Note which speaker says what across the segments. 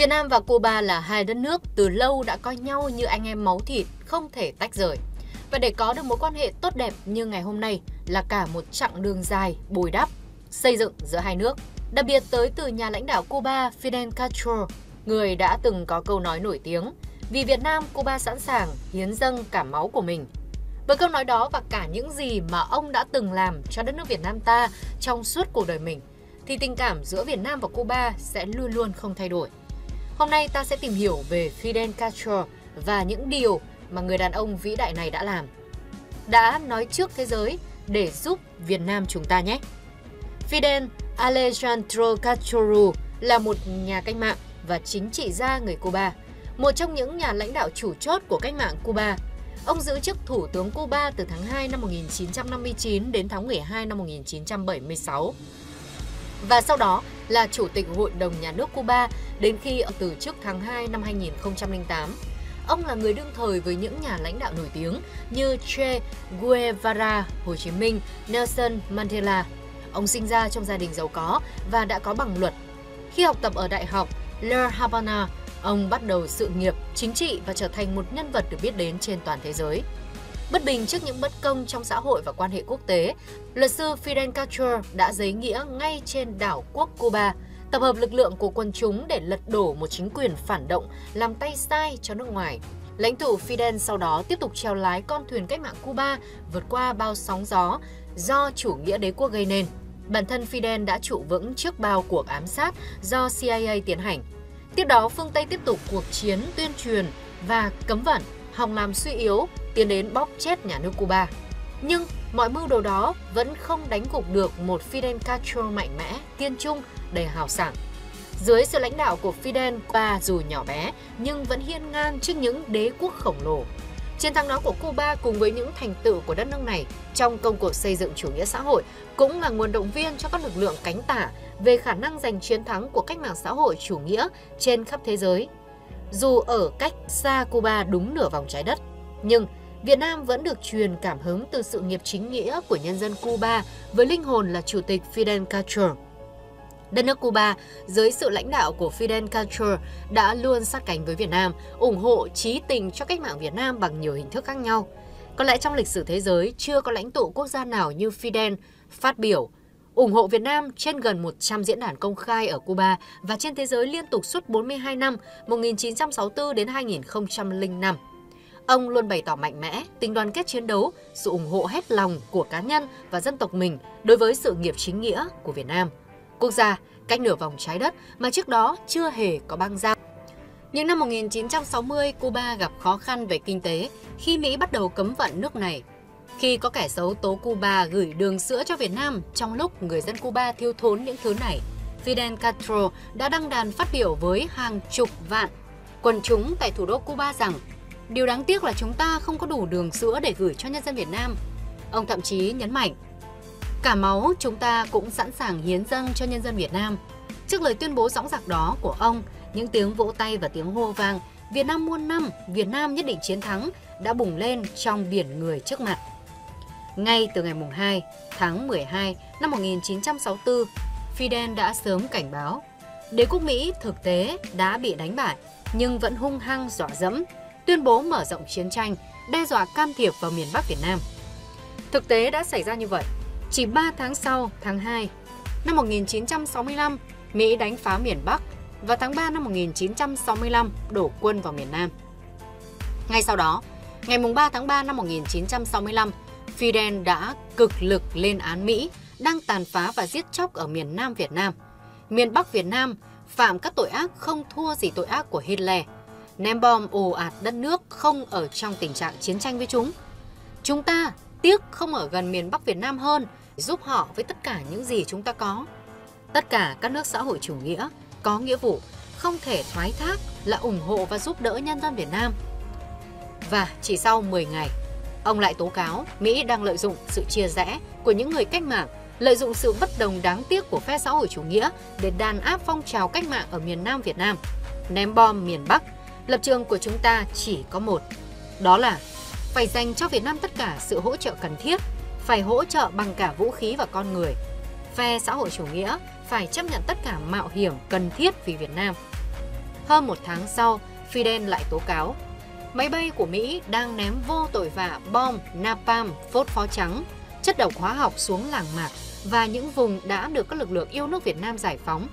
Speaker 1: Việt Nam và Cuba là hai đất nước từ lâu đã coi nhau như anh em máu thịt, không thể tách rời. Và để có được mối quan hệ tốt đẹp như ngày hôm nay là cả một chặng đường dài bồi đắp, xây dựng giữa hai nước. Đặc biệt tới từ nhà lãnh đạo Cuba Fidel Castro, người đã từng có câu nói nổi tiếng vì Việt Nam, Cuba sẵn sàng hiến dâng cả máu của mình. Với câu nói đó và cả những gì mà ông đã từng làm cho đất nước Việt Nam ta trong suốt cuộc đời mình, thì tình cảm giữa Việt Nam và Cuba sẽ luôn luôn không thay đổi. Hôm nay ta sẽ tìm hiểu về Fidel Castro và những điều mà người đàn ông vĩ đại này đã làm. Đã nói trước thế giới để giúp Việt Nam chúng ta nhé. Fidel Alejandro Castro là một nhà cách mạng và chính trị gia người Cuba, một trong những nhà lãnh đạo chủ chốt của cách mạng Cuba. Ông giữ chức Thủ tướng Cuba từ tháng 2 năm 1959 đến tháng 12 năm 1976 và sau đó là Chủ tịch Hội đồng Nhà nước Cuba đến khi từ chức tháng 2 năm 2008. Ông là người đương thời với những nhà lãnh đạo nổi tiếng như Che Guevara, Hồ Chí Minh, Nelson Mandela. Ông sinh ra trong gia đình giàu có và đã có bằng luật. Khi học tập ở Đại học La Habana, ông bắt đầu sự nghiệp chính trị và trở thành một nhân vật được biết đến trên toàn thế giới. Bất bình trước những bất công trong xã hội và quan hệ quốc tế, luật sư Fidel Castro đã giấy nghĩa ngay trên đảo quốc Cuba, tập hợp lực lượng của quân chúng để lật đổ một chính quyền phản động, làm tay sai cho nước ngoài. Lãnh tụ Fidel sau đó tiếp tục treo lái con thuyền cách mạng Cuba vượt qua bao sóng gió do chủ nghĩa đế quốc gây nên. Bản thân Fidel đã trụ vững trước bao cuộc ám sát do CIA tiến hành. Tiếp đó, phương Tây tiếp tục cuộc chiến tuyên truyền và cấm vận, hòng làm suy yếu tiến đến bóp chết nhà nước Cuba. Nhưng mọi mưu đồ đó vẫn không đánh gục được một Fidel Castro mạnh mẽ, tiên trung, đầy hào sảng. Dưới sự lãnh đạo của Fidel, Cuba dù nhỏ bé nhưng vẫn hiên ngang trước những đế quốc khổng lồ. Chiến thắng đó của Cuba cùng với những thành tựu của đất nước này trong công cuộc xây dựng chủ nghĩa xã hội cũng là nguồn động viên cho các lực lượng cánh tả về khả năng giành chiến thắng của cách mạng xã hội chủ nghĩa trên khắp thế giới. Dù ở cách xa Cuba đúng nửa vòng trái đất, nhưng Việt Nam vẫn được truyền cảm hứng từ sự nghiệp chính nghĩa của nhân dân Cuba với linh hồn là Chủ tịch Fidel Castro. Đất nước Cuba, dưới sự lãnh đạo của Fidel Castro, đã luôn sát cánh với Việt Nam, ủng hộ trí tình cho cách mạng Việt Nam bằng nhiều hình thức khác nhau. Có lẽ trong lịch sử thế giới, chưa có lãnh tụ quốc gia nào như Fidel phát biểu ủng hộ Việt Nam trên gần 100 diễn đàn công khai ở Cuba và trên thế giới liên tục suốt 42 năm, 1964 đến 2005. Ông luôn bày tỏ mạnh mẽ, tình đoàn kết chiến đấu, sự ủng hộ hết lòng của cá nhân và dân tộc mình đối với sự nghiệp chính nghĩa của Việt Nam. Quốc gia cách nửa vòng trái đất mà trước đó chưa hề có băng giao. Những năm 1960, Cuba gặp khó khăn về kinh tế khi Mỹ bắt đầu cấm vận nước này. Khi có kẻ xấu tố Cuba gửi đường sữa cho Việt Nam trong lúc người dân Cuba thiếu thốn những thứ này, Fidel Castro đã đăng đàn phát biểu với hàng chục vạn quần chúng tại thủ đô Cuba rằng Điều đáng tiếc là chúng ta không có đủ đường sữa để gửi cho nhân dân Việt Nam. Ông thậm chí nhấn mạnh, cả máu chúng ta cũng sẵn sàng hiến dâng cho nhân dân Việt Nam. Trước lời tuyên bố dõng dạc đó của ông, những tiếng vỗ tay và tiếng hô vang Việt Nam muôn năm, Việt Nam nhất định chiến thắng đã bùng lên trong biển người trước mặt. Ngay từ ngày 2 tháng 12 năm 1964, Fidel đã sớm cảnh báo đế quốc Mỹ thực tế đã bị đánh bại nhưng vẫn hung hăng dọa dẫm tuyên bố mở rộng chiến tranh, đe dọa can thiệp vào miền Bắc Việt Nam. Thực tế đã xảy ra như vậy. Chỉ 3 tháng sau, tháng 2 năm 1965, Mỹ đánh phá miền Bắc và tháng 3 năm 1965 đổ quân vào miền Nam. Ngay sau đó, ngày 3 tháng 3 năm 1965, Fidel đã cực lực lên án Mỹ đang tàn phá và giết chóc ở miền Nam Việt Nam. Miền Bắc Việt Nam phạm các tội ác không thua gì tội ác của Hitler – ném bom ồ ạt đất nước không ở trong tình trạng chiến tranh với chúng. Chúng ta tiếc không ở gần miền Bắc Việt Nam hơn, giúp họ với tất cả những gì chúng ta có. Tất cả các nước xã hội chủ nghĩa có nghĩa vụ không thể thoái thác là ủng hộ và giúp đỡ nhân dân Việt Nam. Và chỉ sau 10 ngày, ông lại tố cáo Mỹ đang lợi dụng sự chia rẽ của những người cách mạng, lợi dụng sự bất đồng đáng tiếc của phe xã hội chủ nghĩa để đàn áp phong trào cách mạng ở miền Nam Việt Nam, ném bom miền Bắc Lập trường của chúng ta chỉ có một, đó là phải dành cho Việt Nam tất cả sự hỗ trợ cần thiết, phải hỗ trợ bằng cả vũ khí và con người. Phe xã hội chủ nghĩa phải chấp nhận tất cả mạo hiểm cần thiết vì Việt Nam. Hơn một tháng sau, Fidel lại tố cáo máy bay của Mỹ đang ném vô tội vạ bom, napalm, phốt pho trắng, chất độc hóa học xuống làng mạc và những vùng đã được các lực lượng yêu nước Việt Nam giải phóng.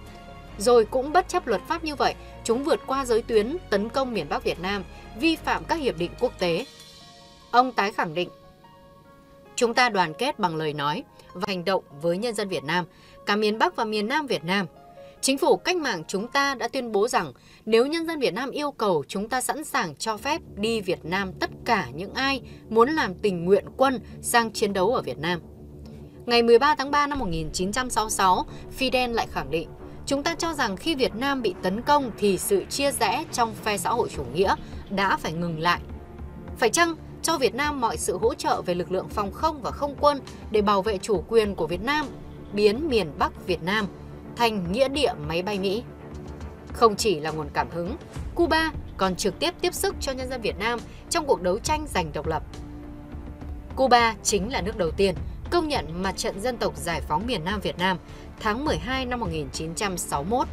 Speaker 1: Rồi cũng bất chấp luật pháp như vậy, chúng vượt qua giới tuyến tấn công miền Bắc Việt Nam, vi phạm các hiệp định quốc tế. Ông tái khẳng định, chúng ta đoàn kết bằng lời nói và hành động với nhân dân Việt Nam, cả miền Bắc và miền Nam Việt Nam. Chính phủ cách mạng chúng ta đã tuyên bố rằng nếu nhân dân Việt Nam yêu cầu, chúng ta sẵn sàng cho phép đi Việt Nam tất cả những ai muốn làm tình nguyện quân sang chiến đấu ở Việt Nam. Ngày 13 tháng 3 năm 1966, Fidel lại khẳng định, chúng ta cho rằng khi Việt Nam bị tấn công thì sự chia rẽ trong phe xã hội chủ nghĩa đã phải ngừng lại. Phải chăng cho Việt Nam mọi sự hỗ trợ về lực lượng phòng không và không quân để bảo vệ chủ quyền của Việt Nam, biến miền Bắc Việt Nam thành nghĩa địa máy bay Mỹ? Không chỉ là nguồn cảm hứng, Cuba còn trực tiếp tiếp sức cho nhân dân Việt Nam trong cuộc đấu tranh giành độc lập. Cuba chính là nước đầu tiên công nhận Mặt trận Dân tộc Giải phóng miền Nam Việt Nam tháng 12 năm 1961.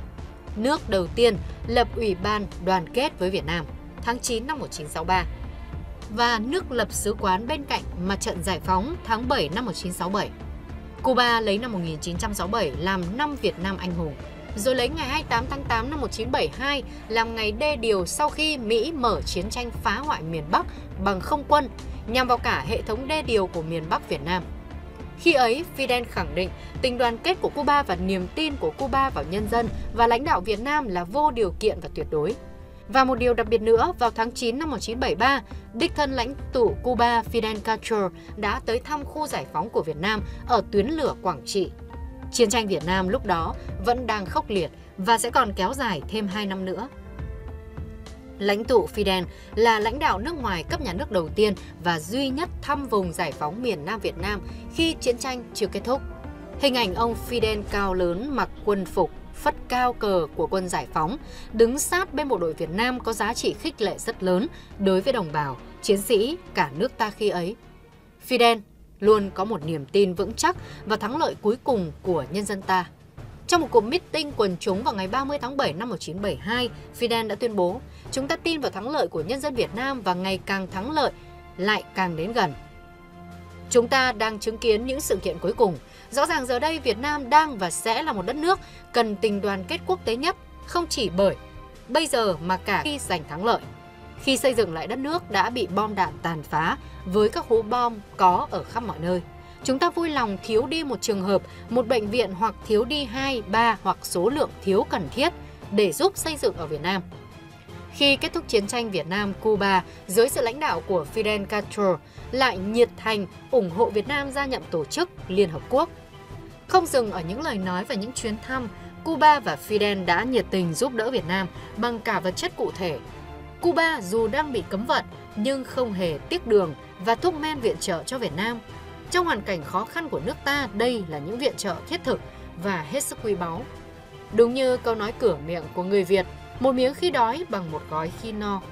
Speaker 1: Nước đầu tiên lập Ủy ban đoàn kết với Việt Nam tháng 9 năm 1963 và nước lập sứ quán bên cạnh Mặt trận Giải phóng tháng 7 năm 1967. Cuba lấy năm 1967 làm năm Việt Nam anh hùng, rồi lấy ngày 28 tháng 8 năm 1972 làm ngày đê điều sau khi Mỹ mở chiến tranh phá hoại miền Bắc bằng không quân nhằm vào cả hệ thống đê điều của miền Bắc Việt Nam. Khi ấy, Fidel khẳng định tình đoàn kết của Cuba và niềm tin của Cuba vào nhân dân và lãnh đạo Việt Nam là vô điều kiện và tuyệt đối. Và một điều đặc biệt nữa, vào tháng 9 năm 1973, đích thân lãnh tụ Cuba Fidel Castro đã tới thăm khu giải phóng của Việt Nam ở tuyến lửa Quảng Trị. Chiến tranh Việt Nam lúc đó vẫn đang khốc liệt và sẽ còn kéo dài thêm 2 năm nữa. Lãnh tụ Fidel là lãnh đạo nước ngoài cấp nhà nước đầu tiên và duy nhất thăm vùng giải phóng miền Nam Việt Nam khi chiến tranh chưa kết thúc. Hình ảnh ông Fidel cao lớn mặc quân phục, phất cao cờ của quân giải phóng, đứng sát bên bộ đội Việt Nam có giá trị khích lệ rất lớn đối với đồng bào, chiến sĩ cả nước ta khi ấy. Fidel luôn có một niềm tin vững chắc vào thắng lợi cuối cùng của nhân dân ta. Trong một cuộc meeting quần chúng vào ngày 30 tháng 7 năm 1972, Fidel đã tuyên bố, chúng ta tin vào thắng lợi của nhân dân Việt Nam và ngày càng thắng lợi lại càng đến gần. Chúng ta đang chứng kiến những sự kiện cuối cùng. Rõ ràng giờ đây Việt Nam đang và sẽ là một đất nước cần tình đoàn kết quốc tế nhất, không chỉ bởi bây giờ mà cả khi giành thắng lợi. Khi xây dựng lại đất nước đã bị bom đạn tàn phá với các hố bom có ở khắp mọi nơi. Chúng ta vui lòng thiếu đi một trường hợp, một bệnh viện hoặc thiếu đi hai, ba hoặc số lượng thiếu cần thiết để giúp xây dựng ở Việt Nam. Khi kết thúc chiến tranh Việt Nam-Cuba dưới sự lãnh đạo của Fidel Castro lại nhiệt thành ủng hộ Việt Nam gia nhập tổ chức Liên Hợp Quốc. Không dừng ở những lời nói và những chuyến thăm, Cuba và Fidel đã nhiệt tình giúp đỡ Việt Nam bằng cả vật chất cụ thể. Cuba dù đang bị cấm vận nhưng không hề tiếc đường và thuốc men viện trợ cho Việt Nam trong hoàn cảnh khó khăn của nước ta, đây là những viện trợ thiết thực và hết sức quý báu. Đúng như câu nói cửa miệng của người Việt, một miếng khi đói bằng một gói khi no.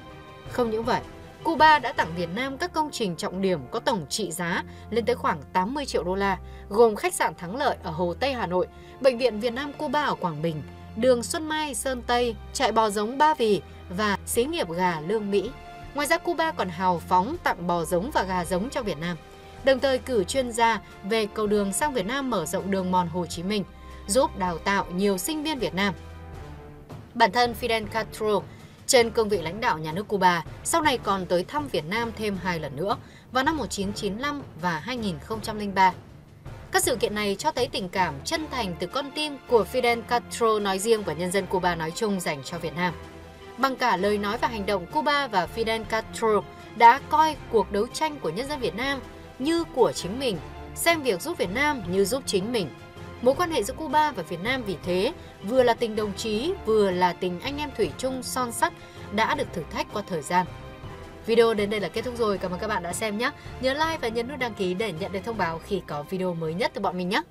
Speaker 1: Không những vậy, Cuba đã tặng Việt Nam các công trình trọng điểm có tổng trị giá lên tới khoảng 80 triệu đô la, gồm khách sạn Thắng Lợi ở Hồ Tây Hà Nội, Bệnh viện Việt Nam Cuba ở Quảng Bình, đường Xuân Mai, Sơn Tây, trại bò giống Ba Vì và xí nghiệp gà Lương Mỹ. Ngoài ra Cuba còn hào phóng tặng bò giống và gà giống cho Việt Nam đồng thời cử chuyên gia về cầu đường sang Việt Nam mở rộng đường mòn Hồ Chí Minh, giúp đào tạo nhiều sinh viên Việt Nam. Bản thân Fidel Castro trên cương vị lãnh đạo nhà nước Cuba, sau này còn tới thăm Việt Nam thêm hai lần nữa vào năm 1995 và 2003. Các sự kiện này cho thấy tình cảm chân thành từ con tim của Fidel Castro nói riêng và nhân dân Cuba nói chung dành cho Việt Nam. Bằng cả lời nói và hành động, Cuba và Fidel Castro đã coi cuộc đấu tranh của nhân dân Việt Nam như của chính mình, xem việc giúp Việt Nam như giúp chính mình. Mối quan hệ giữa Cuba và Việt Nam vì thế vừa là tình đồng chí, vừa là tình anh em thủy chung son sắt đã được thử thách qua thời gian. Video đến đây là kết thúc rồi, cảm ơn các bạn đã xem nhé. Nhớ like và nhấn nút đăng ký để nhận được thông báo khi có video mới nhất từ bọn mình nhé.